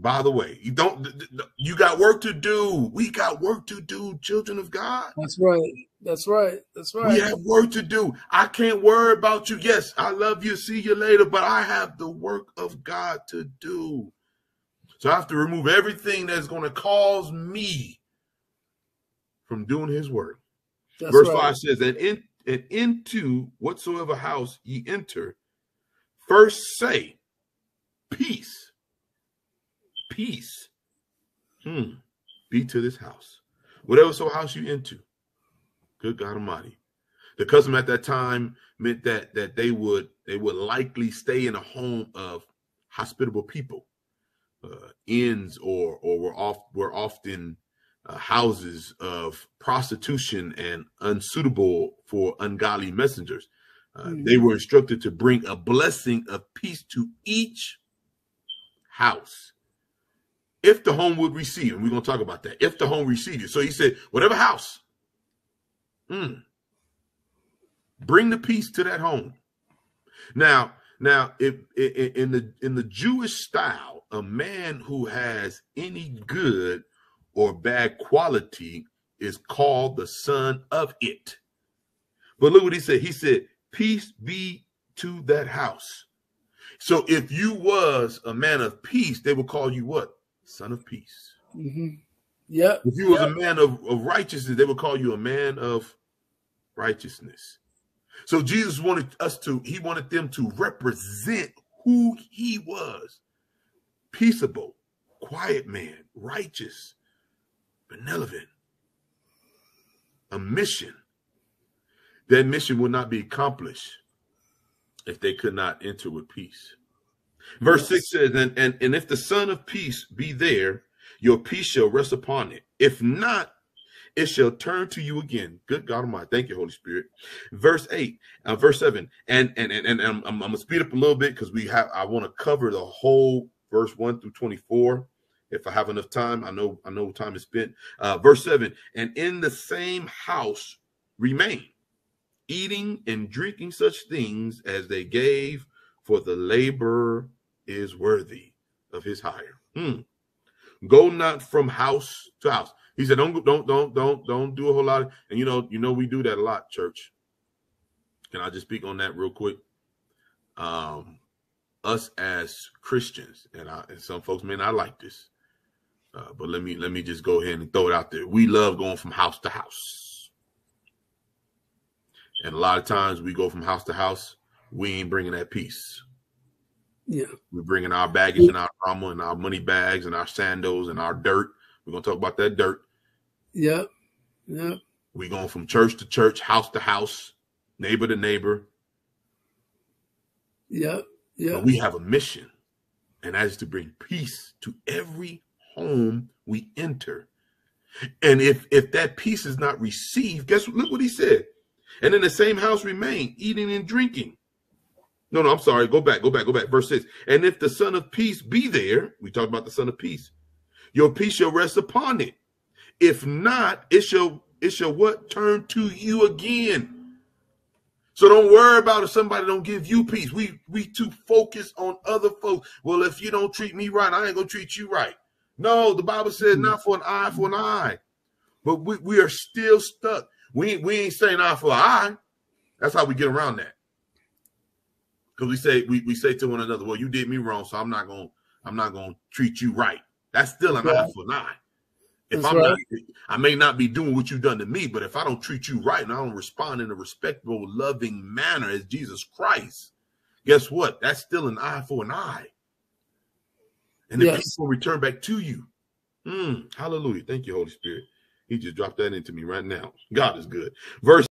By the way, you don't. You got work to do. We got work to do, children of God. That's right. That's right. That's right. We have work to do. I can't worry about you. Yes, I love you. See you later. But I have the work of God to do. So I have to remove everything that's going to cause me from doing His work. That's Verse right. five says, "And in and into whatsoever house ye enter, first say, peace." Peace hmm, be to this house. Whatever so house you into. Good God Almighty. The custom at that time meant that that they would they would likely stay in a home of hospitable people. Uh, inns or or were off were often uh, houses of prostitution and unsuitable for ungodly messengers. Uh, mm-hmm. They were instructed to bring a blessing of peace to each house if the home would receive, and we're going to talk about that, if the home received you. So he said, whatever house, mm, bring the peace to that home. Now, now, if, in the in the Jewish style, a man who has any good or bad quality is called the son of it. But look what he said. He said, "Peace be to that house." So if you was a man of peace, they would call you what? Son of peace. Mm-hmm. Yeah. If you was yep. a man of, of righteousness, they would call you a man of righteousness. So Jesus wanted us to, he wanted them to represent who he was. Peaceable, quiet man, righteous, benevolent. A mission. That mission would not be accomplished if they could not enter with peace. Verse yes. 6 says, and, and, and if the Son of Peace be there, your peace shall rest upon it. If not, it shall turn to you again. Good God Almighty. Thank you, Holy Spirit. Verse 8, uh, verse 7. And and and, and I'm, I'm, I'm gonna speed up a little bit because we have I want to cover the whole verse 1 through 24. If I have enough time, I know I know time is spent. Uh, verse 7, and in the same house remain, eating and drinking such things as they gave for the labor is worthy of his hire. Hmm. Go not from house to house. He said, "Don't don't don't don't don't do a whole lot." Of, and you know, you know, we do that a lot, church. Can I just speak on that real quick? Um, us as Christians, and, I, and some folks may not like this, uh, but let me let me just go ahead and throw it out there. We love going from house to house, and a lot of times we go from house to house. We ain't bringing that peace. Yeah. We're bringing our baggage and our trauma and our money bags and our sandals and our dirt. We're going to talk about that dirt. Yep. Yep. We're going from church to church, house to house, neighbor to neighbor. Yep. Yeah. we have a mission, and that is to bring peace to every home we enter. And if if that peace is not received, guess what? Look what he said. And in the same house remain, eating and drinking. No, no, I'm sorry. Go back, go back, go back. Verse 6. And if the Son of Peace be there, we talked about the Son of Peace, your peace shall rest upon it. If not, it shall it shall what? Turn to you again. So don't worry about if somebody don't give you peace. We we too focused on other folks. Well, if you don't treat me right, I ain't gonna treat you right. No, the Bible says mm-hmm. not for an eye for an eye. But we, we are still stuck. We, we ain't saying eye for an eye. That's how we get around that because we say we, we say to one another, "Well, you did me wrong, so I'm not gonna I'm not gonna treat you right." That's still an eye for an eye. If That's I'm right. not, I may not be doing what you've done to me, but if I don't treat you right and I don't respond in a respectful, loving manner as Jesus Christ, guess what? That's still an eye for an eye. And the yes. people return back to you. Mm, hallelujah. Thank you, Holy Spirit. He just dropped that into me right now. God is good. Verse